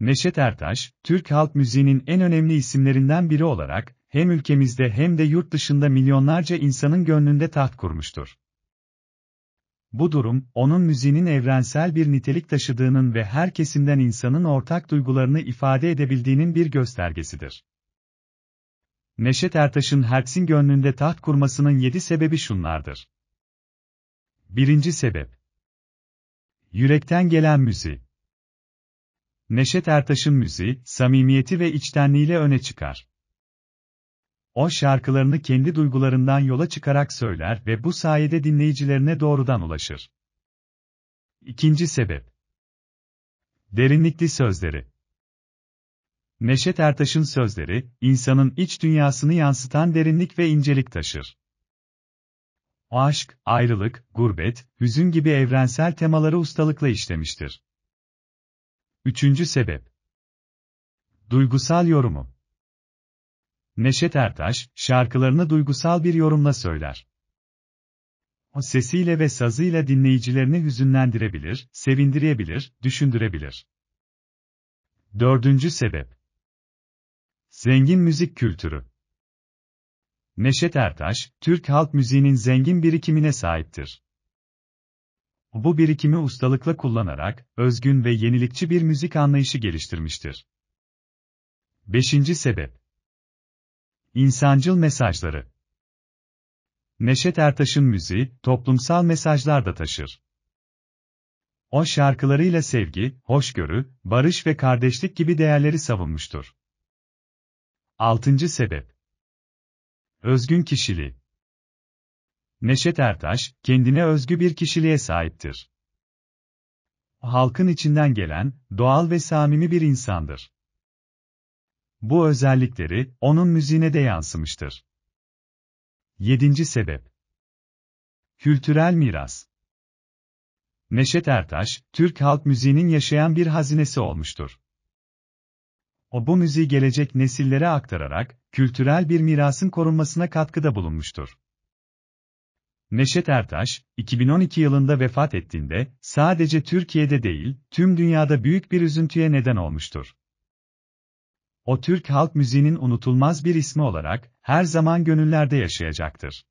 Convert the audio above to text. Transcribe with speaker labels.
Speaker 1: Neşet Ertaş, Türk halk müziğinin en önemli isimlerinden biri olarak, hem ülkemizde hem de yurt dışında milyonlarca insanın gönlünde taht kurmuştur. Bu durum, onun müziğinin evrensel bir nitelik taşıdığının ve her kesimden insanın ortak duygularını ifade edebildiğinin bir göstergesidir. Neşet Ertaş'ın herkesin gönlünde taht kurmasının yedi sebebi şunlardır. Birinci sebep. Yürekten gelen müziği. Neşet Ertaş'ın müziği, samimiyeti ve içtenliğiyle öne çıkar. O şarkılarını kendi duygularından yola çıkarak söyler ve bu sayede dinleyicilerine doğrudan ulaşır. İkinci sebep. Derinlikli sözleri. Neşet Ertaş'ın sözleri, insanın iç dünyasını yansıtan derinlik ve incelik taşır. Aşk, ayrılık, gurbet, hüzün gibi evrensel temaları ustalıkla işlemiştir. Üçüncü sebep. Duygusal yorumu. Neşet Ertaş, şarkılarını duygusal bir yorumla söyler. O sesiyle ve sazıyla dinleyicilerini hüzünlendirebilir, sevindirebilir, düşündürebilir. Dördüncü sebep. Zengin müzik kültürü. Neşet Ertaş, Türk halk müziğinin zengin birikimine sahiptir. Bu birikimi ustalıkla kullanarak, özgün ve yenilikçi bir müzik anlayışı geliştirmiştir. Beşinci sebep. İnsancıl mesajları. Neşet Ertaş'ın müziği, toplumsal mesajlar da taşır. O şarkılarıyla sevgi, hoşgörü, barış ve kardeşlik gibi değerleri savunmuştur. Altıncı sebep. Özgün kişiliği. Neşet Ertaş, kendine özgü bir kişiliğe sahiptir. Halkın içinden gelen, doğal ve samimi bir insandır. Bu özellikleri, onun müziğine de yansımıştır. Yedinci sebep. Kültürel miras. Neşet Ertaş, Türk halk müziğinin yaşayan bir hazinesi olmuştur. O bu müziği gelecek nesillere aktararak, kültürel bir mirasın korunmasına katkıda bulunmuştur. Neşet Ertaş, 2012 yılında vefat ettiğinde, sadece Türkiye'de değil, tüm dünyada büyük bir üzüntüye neden olmuştur. O Türk halk müziğinin unutulmaz bir ismi olarak, her zaman gönüllerde yaşayacaktır.